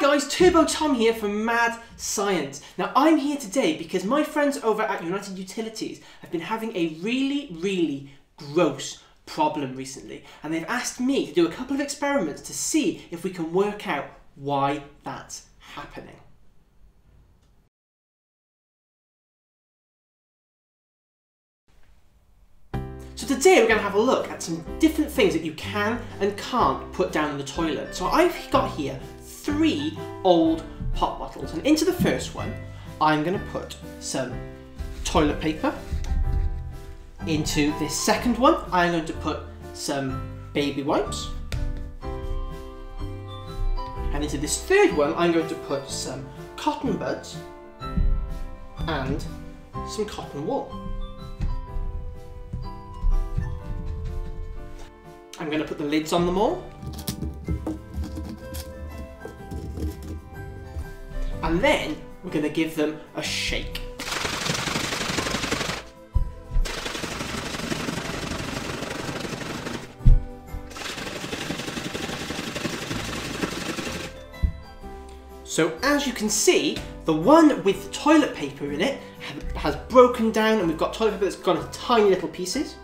guys, Turbo Tom here from Mad Science. Now I'm here today because my friends over at United Utilities have been having a really, really gross problem recently and they've asked me to do a couple of experiments to see if we can work out why that's happening. So today we're going to have a look at some different things that you can and can't put down in the toilet. So I've got here three old pop bottles and into the first one I'm going to put some toilet paper. Into this second one I'm going to put some baby wipes. And into this third one I'm going to put some cotton buds and some cotton wool. I'm going to put the lids on them all. And then we're going to give them a shake. So as you can see, the one with the toilet paper in it has broken down and we've got toilet paper that's gone into tiny little pieces.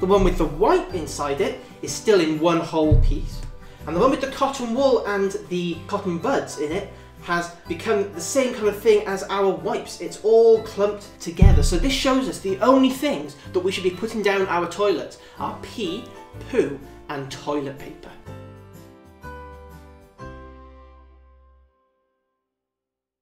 The one with the white inside it is still in one whole piece. And the one with the cotton wool and the cotton buds in it has become the same kind of thing as our wipes. It's all clumped together. So this shows us the only things that we should be putting down our toilets are pee, poo and toilet paper.